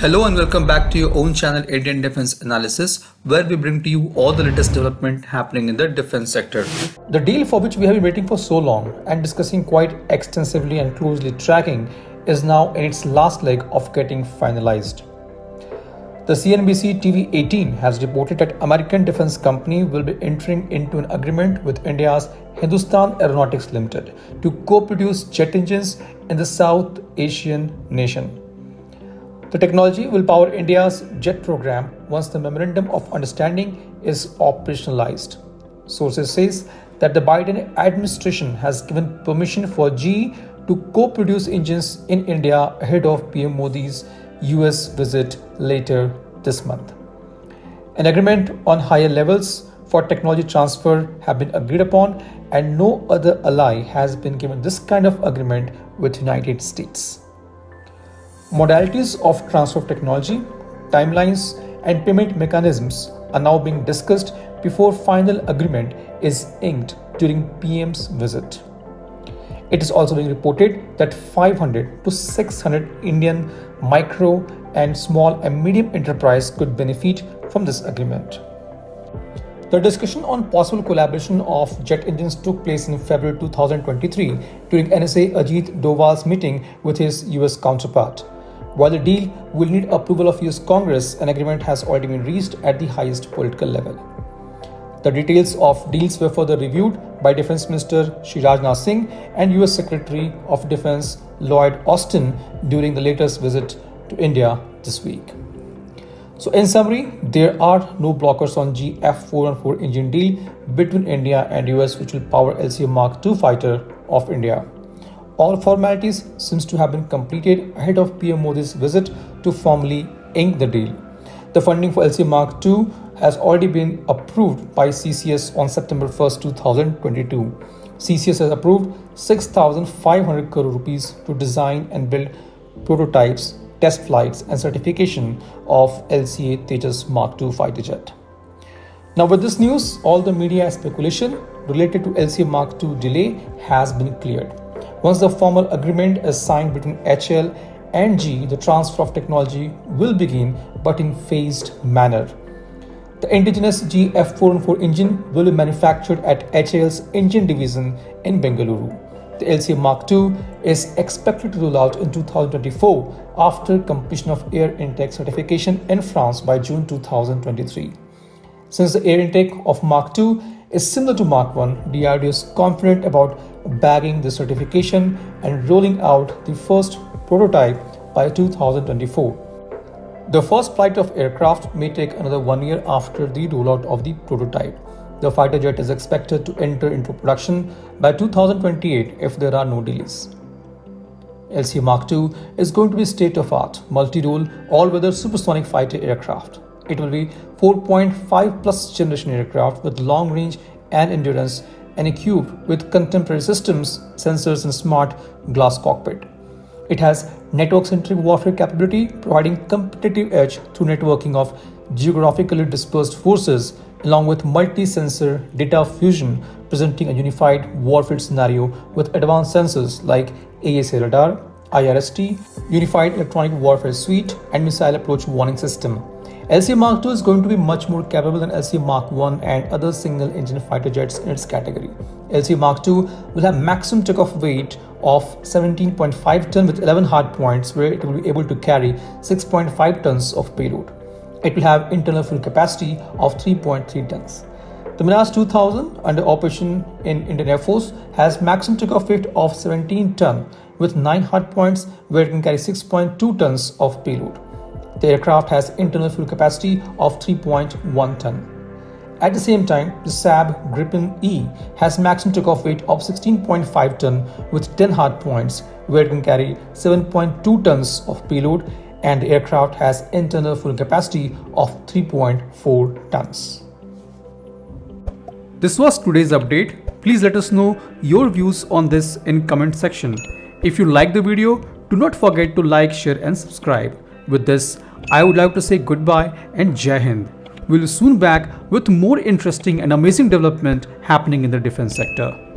Hello and welcome back to your own channel Indian Defense Analysis where we bring to you all the latest development happening in the defense sector. The deal for which we have been waiting for so long and discussing quite extensively and closely tracking is now in its last leg of getting finalized. The CNBC TV 18 has reported that American defense company will be entering into an agreement with India's Hindustan Aeronautics Limited to co-produce jet engines in the South Asian nation. The technology will power India's jet program once the memorandum of understanding is operationalized. Sources says that the Biden administration has given permission for GE to co-produce engines in India ahead of PM Modi's US visit later this month. An agreement on higher levels for technology transfer have been agreed upon and no other ally has been given this kind of agreement with United States. Modalities of transfer of technology, timelines, and payment mechanisms are now being discussed before final agreement is inked during PM's visit. It is also being reported that 500 to 600 Indian micro and small and medium enterprise could benefit from this agreement. The discussion on possible collaboration of jet engines took place in February 2023 during NSA Ajit Doval's meeting with his US counterpart. While the deal will need approval of US Congress, an agreement has already been reached at the highest political level. The details of deals were further reviewed by Defense Minister Shri Rajnath Singh and US Secretary of Defense Lloyd Austin during the latest visit to India this week. So in summary, there are no blockers on GE F414 engine deal between India and US which will power LCA Mark II fighter of India. All formalities seems to have been completed ahead of PM Modi's visit to formally ink the deal. The funding for LCA Mark II has already been approved by CCS on September 1st, 2022. CCS has approved 6,500 crore rupees to design and build prototypes, test flights, and certification of LCA Tejas Mark II fighter jet. Now, with this news, all the media speculation related to LCA Mark II delay has been cleared. Once the formal agreement is signed between HAL and GE, the transfer of technology will begin but in phased manner. The indigenous GE F414 engine will be manufactured at HAL's engine division in Bengaluru. The LCA Mark II is expected to roll out in 2024 after completion of air intake certification in France by June 2023. Since the air intake of Mark II is similar to Mark 1, DRDO is confident about bagging the certification and rolling out the first prototype by 2024. The first flight of aircraft may take another one year after the rollout of the prototype. The fighter jet is expected to enter into production by 2028 if there are no delays. LCA Mark II is going to be state-of-art, multi-role, all-weather supersonic fighter aircraft. It will be 4.5 plus generation aircraft with long range and endurance and equipped with contemporary systems, sensors and smart glass cockpit. It has network-centric warfare capability, providing competitive edge through networking of geographically dispersed forces along with multi-sensor data fusion presenting a unified warfare scenario with advanced sensors like AESA radar, IRST, Unified Electronic Warfare Suite, and Missile Approach Warning System. LCA Mark II is going to be much more capable than LCA Mark I and other single engine fighter jets in its category. LCA Mark II will have maximum takeoff weight of 17.5 ton with 11 hard points where it will be able to carry 6.5 tons of payload. It will have internal fuel capacity of 3.3 tons. The Mirage 2000 under operation in Indian Air Force has maximum takeoff weight of 17 ton with 9 hard points where it can carry 6.2 tons of payload. The aircraft has internal fuel capacity of 3.1 ton. At the same time, the Saab Gripen E has maximum takeoff weight of 16.5 ton with 10 hard points where it can carry 7.2 tons of payload and the aircraft has internal fuel capacity of 3.4 tons. This was today's update. Please let us know your views on this in comment section. If you like the video, do not forget to like, share and subscribe. With this, I would like to say goodbye and Jai Hind. We'll soon back with more interesting and amazing development happening in the defense sector.